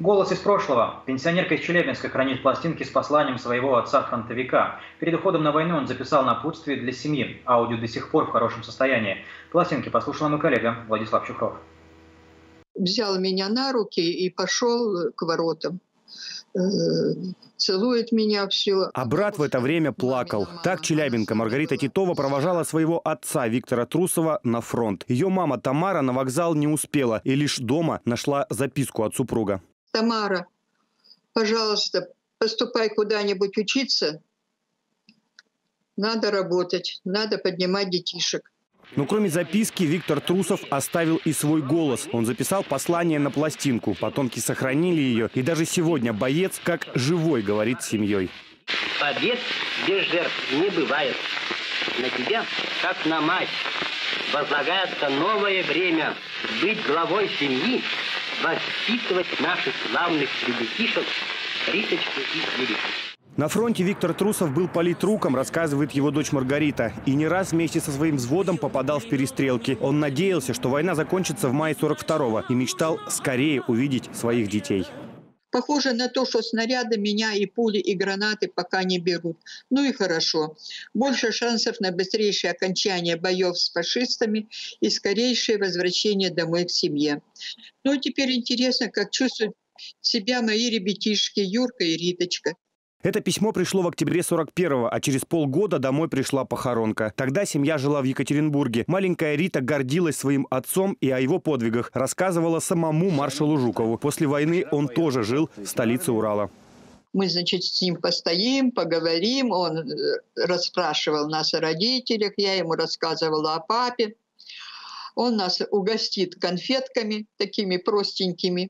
Голос из прошлого. Пенсионерка из Челябинска хранит пластинки с посланием своего отца-фронтовика. Перед уходом на войну он записал напутствие для семьи. Аудио до сих пор в хорошем состоянии. Пластинки послушал мой коллега Владислав Чухров. Взял меня на руки и пошел к воротам э, целует меня все. А брат в это время плакал. Так челябинка Маргарита Титова провожала своего отца Виктора Трусова на фронт. Ее мама Тамара на вокзал не успела и лишь дома нашла записку от супруга. Тамара, пожалуйста, поступай куда-нибудь учиться. Надо работать, надо поднимать детишек. Но кроме записки, Виктор Трусов оставил и свой голос. Он записал послание на пластинку. Потомки сохранили ее. И даже сегодня боец как живой говорит с семьей. Побед без жертв не бывает. На тебя, как на мать, возлагается новое время быть главой семьи, воспитывать наших славных ребятишек, Риточку и Юрика. На фронте Виктор Трусов был политруком, рассказывает его дочь Маргарита. И не раз вместе со своим взводом попадал в перестрелки. Он надеялся, что война закончится в мае 42-го и мечтал скорее увидеть своих детей. Похоже на то, что снаряды меня и пули, и гранаты пока не берут. Ну и хорошо. Больше шансов на быстрейшее окончание боев с фашистами и скорейшее возвращение домой к семье. Ну теперь интересно, как чувствуют себя мои ребятишки Юрка и Риточка. Это письмо пришло в октябре 41-го, а через полгода домой пришла похоронка. Тогда семья жила в Екатеринбурге. Маленькая Рита гордилась своим отцом и о его подвигах. Рассказывала самому маршалу Жукову. После войны он тоже жил в столице Урала. Мы, значит, с ним постоим, поговорим. Он э, расспрашивал нас о родителях, я ему рассказывала о папе. Он нас угостит конфетками такими простенькими.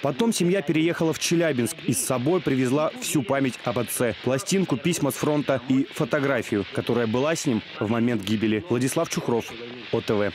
Потом семья переехала в Челябинск и с собой привезла всю память об отце. Пластинку, письма с фронта и фотографию, которая была с ним в момент гибели. Владислав Чухров, ОТВ.